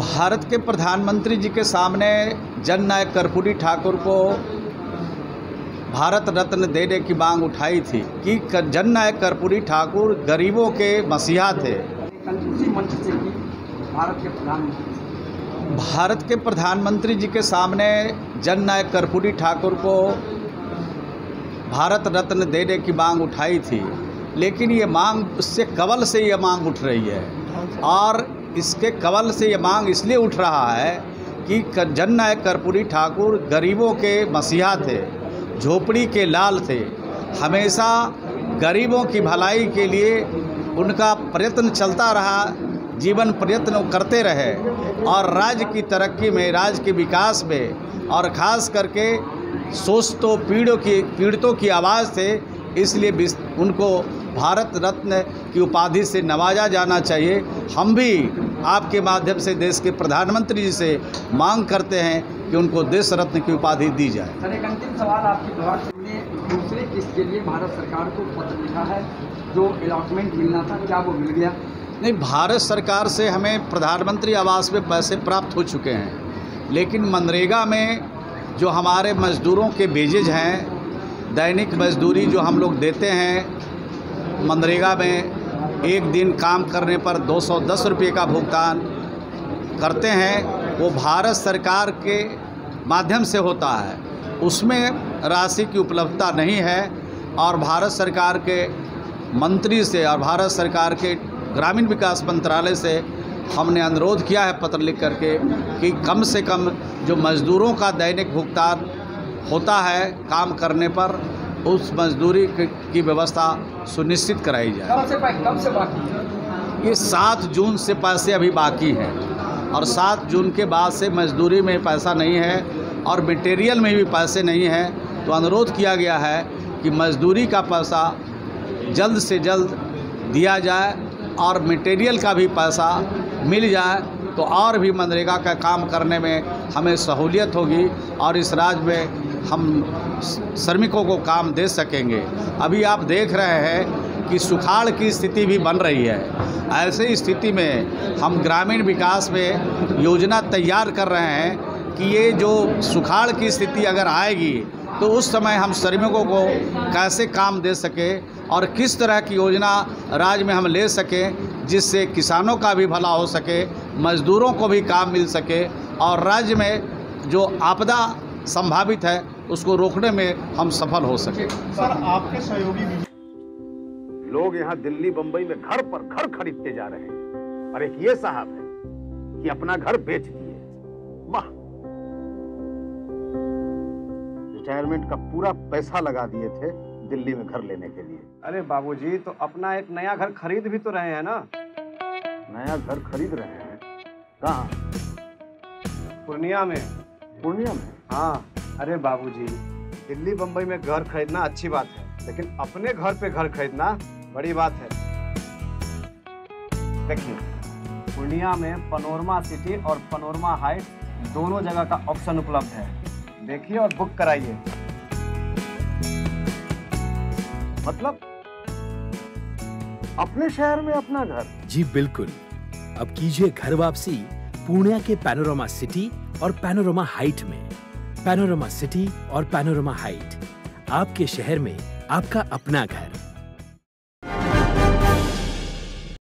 भारत के प्रधानमंत्री जी के सामने जन नायक कर्पूरी ठाकुर को भारत रत्न देने की मांग उठाई थी कि जन नायक कर्पूरी ठाकुर गरीबों के मसीहा थे। भारत के प्रधानमंत्री जी। के सामने जन नायक कर्पूरी ठाकुर को भारत रत्न देने की मांग उठाई थी। लेकिन ये मांग उससे कबल से ये मांग उठ रही है। और इसके कवल से ये मांग इसलिए उठ रहा है कि जन नायक कर्पूरी ठाकुर गरीबों के मसीहा थे, झोपड़ी के लाल थे। हमेशा गरीबों की भलाई के लिए उनका प्रयत्न चलता रहा, जीवन प्रयत्न करते रहे और राज्य की तरक्की में, राज्य के विकास में और ख़ास करके सोच तो पीड़ों की, पीड़ितों की आवाज़ थे इसलिए उनको भारत रत्न की उपाधि से नवाजा जाना चाहिए। हम भी आपके माध्यम से देश के प्रधानमंत्री जी से मांग करते हैं कि उनको देश रत्न की उपाधि दी जाए। सर एक अंतिम सवाल आपकी विभाग ने दूसरे किस्त के लिए भारत सरकार को पत्र लिखा है जो अलॉटमेंट मिलना था क्या वो मिल गया? नहीं भारत सरकार से हमें प्रधानमंत्री आवास में पैसे प्राप्त हो चुके हैं लेकिन मनरेगा में जो हमारे मज़दूरों के बेजेज हैं दैनिक मजदूरी जो हम लोग देते हैं मनरेगा में एक दिन काम करने पर दो सौ दस रुपये का भुगतान करते हैं, वो भारत सरकार के माध्यम से होता है। उसमें राशि की उपलब्धता नहीं है और भारत सरकार के मंत्री से और भारत सरकार के ग्रामीण विकास मंत्रालय से हमने अनुरोध किया है पत्र लिख करके कि कम से कम जो मज़दूरों का दैनिक भुगतान होता है काम करने पर उस मजदूरी की व्यवस्था सुनिश्चित कराई जाए। कब से कब से बाकी? ये सात जून से पैसे अभी बाकी हैं और सात जून के बाद से मजदूरी में पैसा नहीं है और मटेरियल में भी पैसे नहीं हैं तो अनुरोध किया गया है कि मजदूरी का पैसा जल्द से जल्द दिया जाए और मटेरियल का भी पैसा मिल जाए तो और भी मनरेगा का काम करने में हमें सहूलियत होगी और इस राज्य में हम श्रमिकों को काम दे सकेंगे। अभी आप देख रहे हैं कि सुखाड़ की स्थिति भी बन रही है। ऐसे स्थिति में हम ग्रामीण विकास में योजना तैयार कर रहे हैं कि ये जो सुखाड़ की स्थिति अगर आएगी तो उस समय हम श्रमिकों को कैसे काम दे सके और किस तरह की योजना राज्य में हम ले सकें, जिससे किसानों का भी भला हो सके, मज़दूरों को भी काम मिल सके और राज्य में जो आपदा संभावित है उसको रोकने में हम सफल हो सके। सर आपके सहयोगी लोग यहाँ दिल्ली बंबई में घर पर घर खरीदते जा रहे हैं। और एक ये साहब है कि अपना घर बेच दिए। वाह। रिटायरमेंट का पूरा पैसा लगा दिए थे दिल्ली में घर लेने के लिए। अरे बाबूजी तो अपना एक नया घर खरीद भी तो रहे हैं ना? नया घर खरीद रहे हैं? कहाँ? पूर्णिया में। पूर्णिया में? हाँ। अरे बाबूजी, दिल्ली बम्बई में घर खरीदना अच्छी बात है, लेकिन अपने घर पे घर खरीदना बड़ी बात है। देखिए, पूर्णिया में पनोरमा सिटी और पनोरमा हाइट दोनों जगह का ऑप्शन उपलब्ध है। देखिए और बुक कराइए। मतलब अपने शहर में अपना घर। जी, बिल्कुल। अब कीजिए घर वापसी पूर्णिया के पैनोरमा सिटी और पैनोरमा हाइट में। पैनोरमा सिटी और पैनोरमा हाइट आपके शहर में आपका अपना घर।